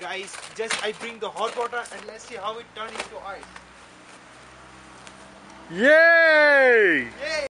Guys, just I bring the hot water and let's see how it turns into ice. Yay!